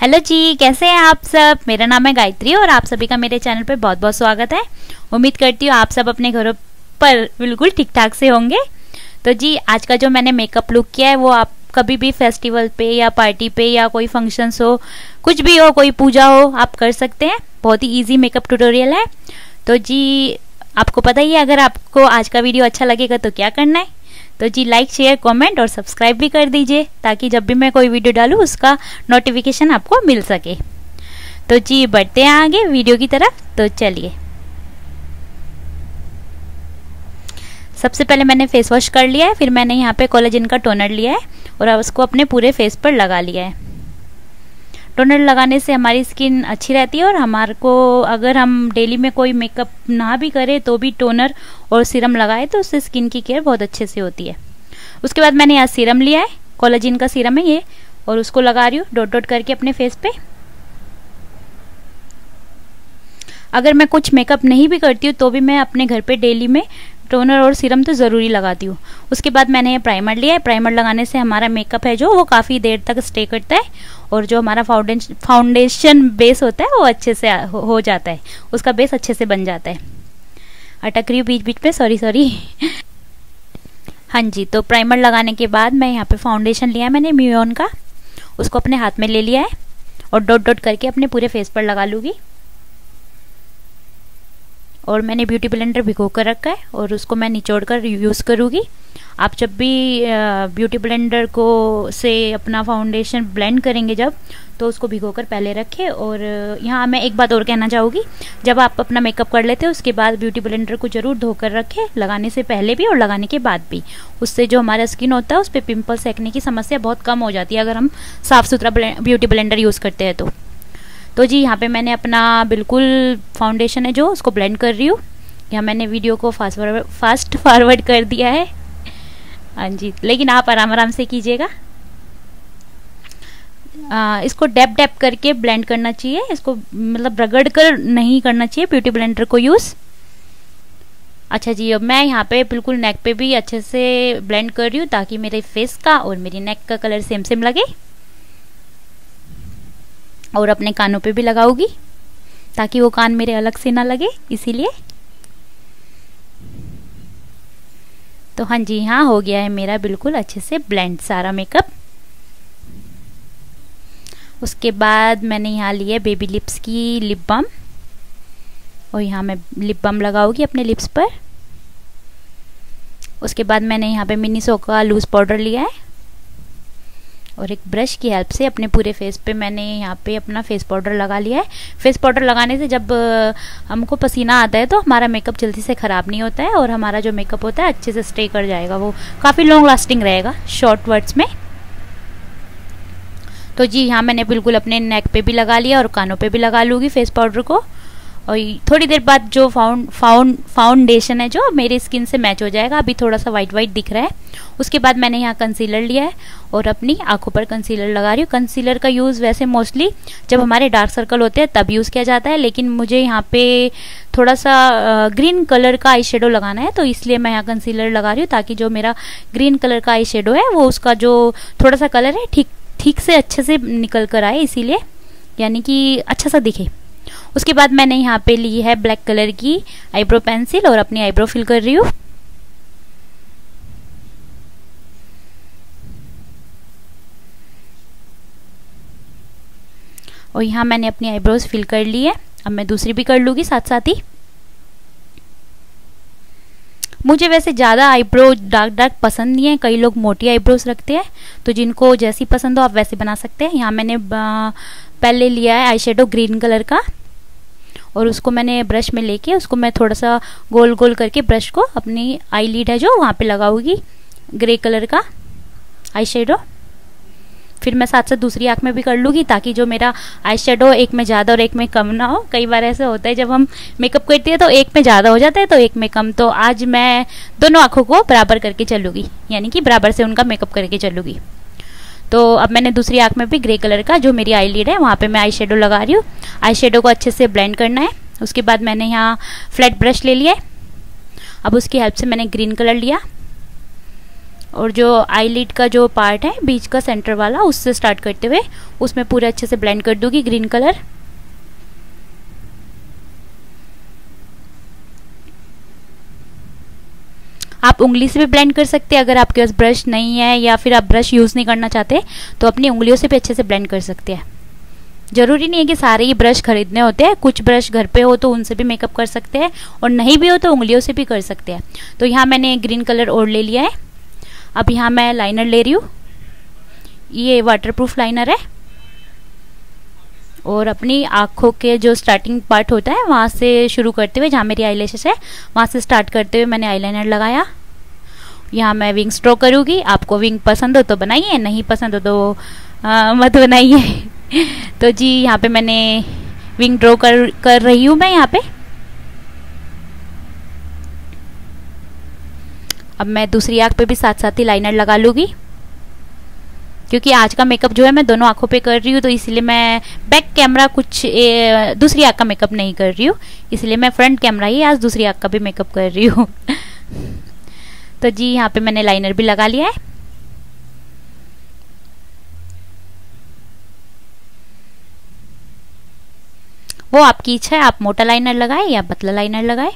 Hello जी, कैसे हैं आप सब? मेरा नाम है गायत्री और आप सभी का मेरे चैनल पर बहुत बहुत स्वागत है। उम्मीद करती हूँ आप सब अपने घरों पर बिल्कुल ठीक ठाक से होंगे। तो जी, आज का जो मैंने मेकअप लुक किया है, वो आप कभी भी फेस्टिवल पे या पार्टी पे या कोई फ़ंक्शंस हो, कुछ भी हो, कोई पूजा हो, आप कर सकते हैं। बहुत ही ईजी मेकअप ट्यूटोरियल है। तो जी, आपको पता ही है, अगर आपको आज का वीडियो अच्छा लगेगा तो क्या करना है? तो जी लाइक शेयर कमेंट और सब्सक्राइब भी कर दीजिए, ताकि जब भी मैं कोई वीडियो डालूँ, उसका नोटिफिकेशन आपको मिल सके। तो जी, बढ़ते हैं आगे वीडियो की तरफ़। तो चलिए। सबसे पहले मैंने फेस वॉश कर लिया है, फिर मैंने यहाँ पे कोलेजन का टोनर लिया है और उसको अपने पूरे फेस पर लगा लिया है। टोनर लगाने से हमारी स्किन अच्छी रहती है और हमारे को अगर हम डेली में कोई मेकअप ना भी करें तो भी टोनर और सीरम लगाए तो उससे स्किन की केयर बहुत अच्छे से होती है। उसके बाद मैंने यहाँ सीरम लिया है, कोलाजिन का सीरम है ये, और उसको लगा रही हूँ, डॉट डॉट करके अपने फेस पे। अगर मैं कुछ मेकअप नहीं भी करती हूँ तो भी मैं अपने घर पे डेली में टोनर और सीरम तो ज़रूरी लगाती हूँ। उसके बाद मैंने ये प्राइमर लिया है। प्राइमर लगाने से हमारा मेकअप है जो वो काफ़ी देर तक स्टे करता है और जो हमारा फाउंडेशन फाउंडेशन बेस होता है वो अच्छे से हो, जाता है। उसका बेस अच्छे से बन जाता है। अटक रही बीच बीच में सॉरी सॉरी हाँ जी तो प्राइमर लगाने के बाद मैं यहाँ पे फाउंडेशन लिया है मैंने म्यून का। उसको अपने हाथ में ले लिया है और डॉट डॉट करके अपने पूरे फेस पर लगा लूँगी। और मैंने ब्यूटी ब्लेंडर भिगो कर रखा है और उसको मैं निचोड़ कर यूज़ करूँगी। आप जब भी ब्यूटी ब्लेंडर को से अपना फाउंडेशन ब्लेंड करेंगे जब तो उसको भिगो कर पहले रखें और यहाँ मैं एक बात और कहना चाहूँगी। जब आप अपना मेकअप कर लेते हैं, उसके बाद ब्यूटी ब्लेंडर को ज़रूर धोकर रखें, लगाने से पहले भी और लगाने के बाद भी। उससे जो हमारा स्किन होता है, उस पर पिम्पल सेकने की समस्या बहुत कम हो जाती है, अगर हम साफ़ सुथरा ब्यूटी ब्लेंडर यूज़ करते हैं तो। तो जी, यहाँ पे मैंने अपना बिल्कुल फाउंडेशन है जो, उसको ब्लेंड कर रही हूँ। यहाँ मैंने वीडियो को फास्ट फास्ट फॉरवर्ड कर दिया है। हाँ जी लेकिन आप आराम आराम से कीजिएगा। इसको डेप डैप करके ब्लेंड करना चाहिए, इसको मतलब रगड़ कर नहीं करना चाहिए, ब्यूटी ब्लेंडर को यूज़। अच्छा जी, अब मैं यहाँ पे बिल्कुल नेक पे भी अच्छे से ब्लेंड कर रही हूँ, ताकि मेरे फेस का और मेरी नेक का कलर सेम सेम लगे। और अपने कानों पे भी लगाऊँगी, ताकि वो कान मेरे अलग से ना लगे, इसीलिए। तो हाँ जी हाँ हो गया है मेरा बिल्कुल अच्छे से ब्लेंड सारा मेकअप उसके बाद मैंने यहाँ लिया बेबी लिप्स की लिप बम और यहाँ मैं लिप बम लगाऊँगी अपने लिप्स पर। उसके बाद मैंने यहाँ पे मिनी सो का लूज पाउडर लिया है। और एक ब्रश की हेल्प से अपने पूरे फेस पे मैंने यहाँ पे अपना फेस पाउडर लगा लिया है। फेस पाउडर लगाने से जब हमको पसीना आता है तो हमारा मेकअप जल्दी से ख़राब नहीं होता है और हमारा जो मेकअप होता है अच्छे से स्टे कर जाएगा। वो काफ़ी लॉन्ग लास्टिंग रहेगा शॉर्ट वर्ड्स में। तो जी, यहाँ मैंने बिल्कुल अपने नेक पे भी लगा लिया और कानों पे भी लगा लूँगी फेस पाउडर को। और थोड़ी देर बाद जो फाउंड फाउंड फाउंडेशन है जो, मेरी स्किन से मैच हो जाएगा। अभी थोड़ा सा वाइट वाइट दिख रहा है। उसके बाद मैंने यहाँ कंसीलर लिया है और अपनी आँखों पर कंसीलर लगा रही हूँ। कंसीलर का यूज़ वैसे मोस्टली जब हमारे डार्क सर्कल होते हैं, तब यूज़ किया जाता है। लेकिन मुझे यहाँ पे थोड़ा सा ग्रीन कलर का आई लगाना है तो इसलिए मैं यहाँ कंसीलर लगा रही हूँ ताकि जो मेरा ग्रीन कलर का आई है, वो उसका जो थोड़ा सा कलर है, ठीक ठीक से अच्छे से निकल कर आए। इसीलिए यानी कि अच्छा सा दिखे। उसके बाद मैंने यहाँ पे ली है ब्लैक कलर की आईब्रो पेंसिल और अपनी आईब्रो फिल कर रही हूँ। और यहाँ मैंने अपनी आईब्रोज फिल कर ली है। अब मैं दूसरी भी कर लूँगी साथ साथ ही। मुझे वैसे ज़्यादा आईब्रो डार्क डार्क पसंद नहीं है। कई लोग मोटी आईब्रोज रखते हैं। तो जिनको जैसी पसंद हो आप वैसे बना सकते हैं। यहाँ मैंने पहले लिया है आई ग्रीन कलर का। और उसको मैंने ब्रश में लेके उसको मैं थोड़ा सा गोल गोल करके ब्रश को अपनी आई लीड है जो वहाँ पे लगाऊँगी ग्रे कलर का आई फिर मैं साथ साथ दूसरी आँख में भी कर लूँगी ताकि जो मेरा आई शेडो एक में ज़्यादा और एक में कम ना हो। कई बार ऐसा होता है जब हम मेकअप करते हैं तो एक में ज़्यादा हो जाता है तो एक में कम। तो आज मैं दोनों आँखों को बराबर करके चलूँगी, यानी कि बराबर से उनका मेकअप करके चलूँगी। तो अब मैंने दूसरी आँख में भी ग्रे कलर का, जो मेरी आई लीड है, वहाँ पर मैं आई लगा रही हूँ। आई को अच्छे से ब्लेंड करना है। उसके बाद मैंने यहाँ फ्लैट ब्रश ले लिया है। अब उसकी हेल्प से मैंने ग्रीन कलर लिया। और जो आई का जो पार्ट है, बीच का सेंटर वाला, उससे स्टार्ट करते हुए, उसमें पूरे अच्छे से ब्लेंड कर दूँगी ग्रीन कलर आप उंगली से भी ब्लेंड कर सकते हैं। अगर आपके पास ब्रश नहीं है या फिर आप ब्रश यूज़ नहीं करना चाहते तो अपनी उंगलियों से भी अच्छे से ब्लेंड कर सकते हैं। ज़रूरी नहीं है कि सारे ही ब्रश खरीदने होते हैं। कुछ ब्रश घर पे हो तो उनसे भी मेकअप कर सकते हैं और नहीं भी हो तो उंगलियों से भी कर सकते हैं। तो यहाँ मैंने ग्रीन कलर और ले लिया है। अब यहाँ मैं लाइनर ले रही हूँ। ये वाटरप्रूफ लाइनर है। और अपनी आँखों के जो स्टार्टिंग पार्ट होता है वहाँ से शुरू करते हुए जहाँ मेरी आई है वहाँ से स्टार्ट करते हुए मैंने आईलाइनर लगाया। यहाँ मैं विंग स्ट्रो करूँगी। आपको विंग पसंद हो तो बनाइए नहीं पसंद हो तो आ, मत बनाइए। तो जी यहाँ पे मैंने विंग ड्रॉ कर कर रही हूँ मैं यहाँ पे। अब मैं दूसरी आँख पे भी साथ साथ ही लाइनर लगा लूँगी। क्योंकि आज का मेकअप जो है मैं दोनों आँखों पे कर रही हूँ तो इसलिए मैं बैक कैमरा कुछ ए, दूसरी आँख का मेकअप नहीं कर रही हूँ। इसलिए मैं फ्रंट कैमरा ही आज दूसरी आँख का भी मेकअप कर रही हूँ। तो जी यहाँ पे मैंने लाइनर भी लगा लिया है। वो आपकी इच्छा है आप मोटा लाइनर लगाए या पतला लाइनर लगाए?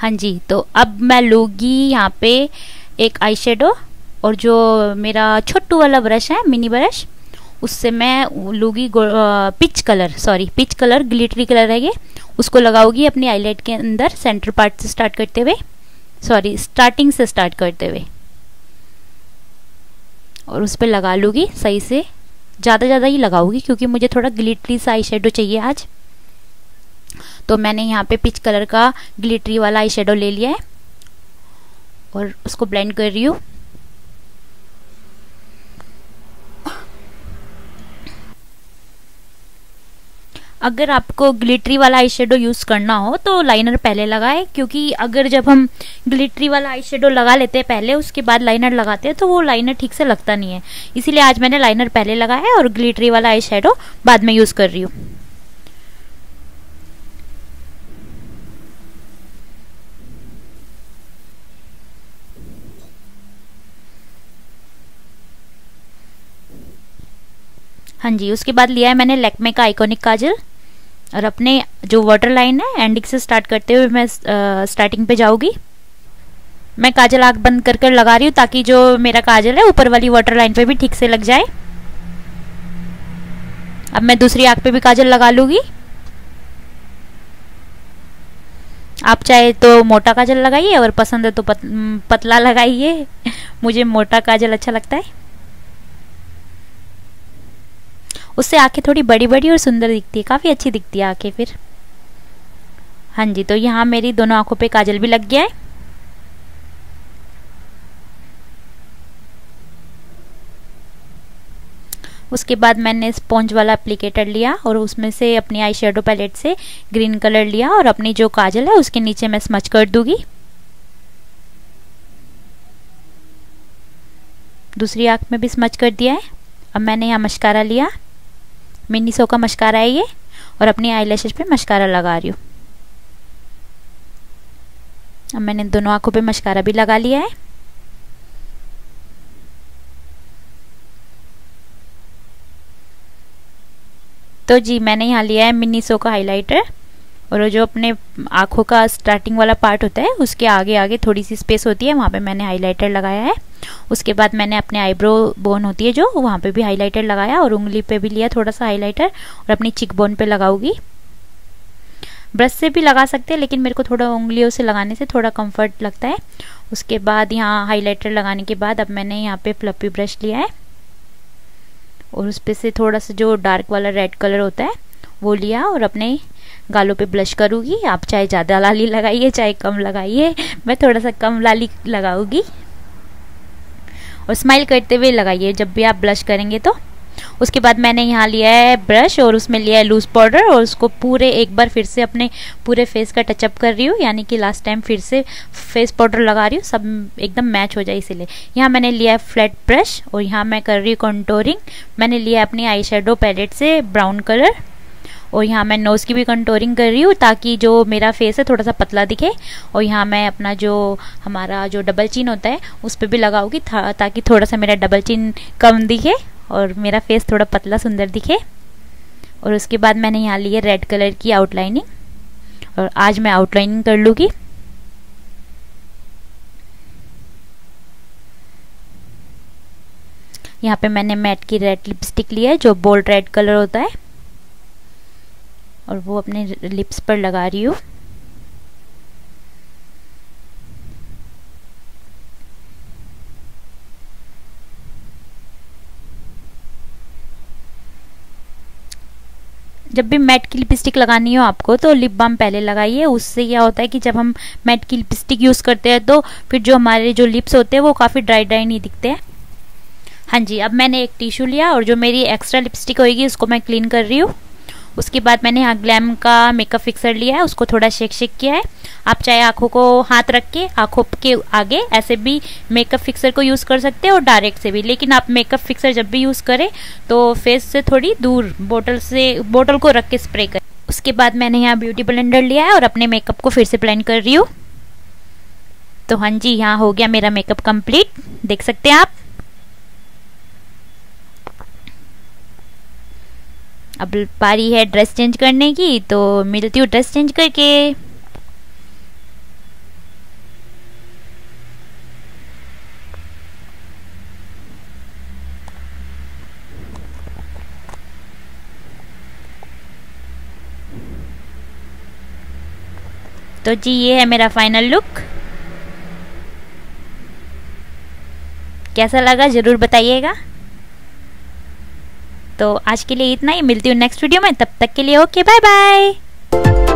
हाँ जी तो अब मैं लूँगी यहाँ पे एक आई और जो मेरा छोटू वाला ब्रश है मिनी ब्रश उससे मैं लूँगी peach colour sorry peach colour glittery colour है ये। उसको लगाऊँगी अपनी आईलाइट के अंदर सेंटर पार्ट से स्टार्ट करते हुए सॉरी स्टार्टिंग से स्टार्ट करते हुए। और उस पर लगा लूँगी सही से। ज़्यादा ज़्यादा ही लगाऊँगी क्योंकि मुझे थोड़ा ग्लिटरी सा आई चाहिए आज। तो मैंने यहाँ पे पिच कलर का ग्लिटरी वाला आई ले लिया है। और उसको ब्लेंड कर रही हूँ। अगर आपको ग्लिटरी वाला आई यूज़ करना हो तो लाइनर पहले लगाए, क्योंकि अगर जब हम ग्लिटरी वाला आई लगा लेते हैं पहले, उसके बाद लाइनर लगाते हैं तो वो लाइनर ठीक से लगता नहीं है। इसीलिए आज मैंने लाइनर पहले लगाया है और ग्लिटरी वाला आई बाद में यूज़ कर रही हूँ। हाँ जी उसके बाद लिया है मैंने लेकमे का आइकॉनिक काजल। और अपने जो वाटर लाइन है एंडिंग से स्टार्ट करते हुए मैं स्टार्टिंग पे जाऊँगी। मैं काजल आग बंद कर कर लगा रही हूँ ताकि जो मेरा काजल है ऊपर वाली वाटर लाइन पे भी ठीक से लग जाए। अब मैं दूसरी आग पे भी काजल लगा लूँगी। आप चाहे तो मोटा काजल लगाइए और पसंद है तो पत, पतला लगाइए। मुझे मोटा काजल अच्छा लगता है। उससे आँखें थोड़ी बड़ी बड़ी और सुंदर दिखती है। काफ़ी अच्छी दिखती है आँखें फिर। हाँ जी तो यहाँ मेरी दोनों आँखों पे काजल भी लग गया है। उसके बाद मैंने स्पॉन्ज वाला एप्लीकेटर लिया और उसमें से अपनी आई शेडो पैलेट से ग्रीन कलर लिया और अपनी जो काजल है उसके नीचे मैं स्मच कर दूँगी। दूसरी आँख में भी स्मच कर दिया है। अब मैंने यहाँ मशकारा लिया। मिनी सो का मशकारा है ये, और अपनी आई लैशेज पर मशकारा लगा रही हूँ। अब मैंने दोनों आँखों पे मशकारा भी लगा लिया है। तो जी, मैंने यहाँ लिया है मिनी सो का हाइलाइटर और जो अपने आँखों का स्टार्टिंग वाला पार्ट होता है, उसके आगे आगे थोड़ी सी स्पेस होती है, वहाँ पे मैंने हाइलाइटर लगाया है। उसके बाद मैंने अपने आईब्रो बोन होती है जो, वहाँ पे भी हाइलाइटर लगाया और उंगली पे भी लिया थोड़ा सा हाइलाइटर और अपनी चिक बोन पे लगाऊँगी। ब्रश से भी लगा सकते हैं, लेकिन मेरे को थोड़ा उंगलियों से लगाने से थोड़ा कंफर्ट लगता है। उसके बाद यहाँ हाईलाइटर लगाने के बाद अब मैंने यहाँ पे फ्लपी ब्रश लिया है। और उस पर से थोड़ा सा जो डार्क वाला रेड कलर होता है, वो लिया और अपने गालों पे ब्लश करूँगी। आप चाहे ज़्यादा लाली लगाइए, चाहे कम लगाइए। मैं थोड़ा सा कम लाली लगाऊँगी। और स्माइल करते हुए लगाइए। जब भी आप ब्लश करेंगे तो। उसके बाद मैंने यहाँ लिया है ब्रश और उसमें लिया है लूज पाउडर और उसको पूरे एक बार फिर से अपने पूरे फेस का टचअप कर रही हूँ। यानी कि लास्ट टाइम फिर से फेस पाउडर लगा रही हूँ। सब एकदम मैच हो जाए इसीलिए। यहाँ मैंने लिया है फ्लैट ब्रश और यहाँ मैं कर रही हूँ कंटोरिंग मैंने लिया है अपनी आई पैलेट से ब्राउन कलर और यहाँ मैं नोज़ की भी कंटोरिंग कर रही हूँ ताकि जो मेरा फेस है थोड़ा सा पतला दिखे और यहाँ मैं अपना जो हमारा जो डबल चिन होता है, उस पर भी लगाऊँगी ताकि थोड़ा सा मेरा डबल चिन कम दिखे और मेरा फेस थोड़ा पतला सुंदर दिखे। और उसके बाद मैंने यहाँ ली है रेड कलर की आउटलाइनिंग और आज मैं आउटलाइनिंग कर लूँगी। यहाँ पे मैंने मैट की रेड लिपस्टिक ली है, जो बोल्ड रेड कलर होता है। और वो अपने लिप्स पर लगा रही हूँ। जब भी मैट की लिपस्टिक लगानी हो आपको तो लिप बाम पहले लगाइए। उससे क्या होता है कि जब हम मैट की लिपस्टिक यूज़ करते हैं तो फिर जो हमारे जो लिप्स होते हैं, वो काफ़ी ड्राई ड्राई नहीं दिखते हैं। हाँ जी, अब मैंने एक टिश्यू लिया और जो मेरी एक्स्ट्रा लिपस्टिक होगी उसको मैं क्लीन कर रही हूँ। उसके बाद मैंने यहाँ ग्लैम का मेकअप फिक्सर लिया है, उसको थोड़ा शेक शेक किया है। आप चाहे आँखों को हाथ रख के, आँखों के आगे ऐसे भी मेकअप फिक्सर को यूज़ कर सकते हैं और डायरेक्ट से भी। लेकिन आप मेकअप फिक्सर जब भी यूज़ करें तो फेस से थोड़ी दूर बोटल से बोटल को रख के स्प्रे करें। उसके बाद मैंने यहाँ ब्यूटी ब्लेंडर लिया है और अपने मेकअप को फिर से प्लान कर रही हूँ। तो हाँ जी, यहाँ हो गया मेरा मेकअप कंप्लीट देख सकते हैं आप। अब पारी है ड्रेस चेंज करने की तो मिलती हूँ ड्रेस चेंज करके। तो जी, ये है मेरा फाइनल लुक कैसा लगा, ज़रूर बताइएगा। तो आज के लिए इतना ही। मिलती हूँ नेक्स्ट वीडियो में। तब तक के लिए okay bye bye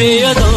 Nereye dağ